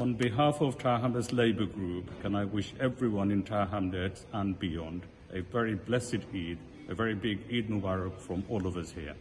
On behalf of Tower Labour Group, can I wish everyone in Tower and beyond a very blessed Eid, a very big Eid Mubarak from all of us here.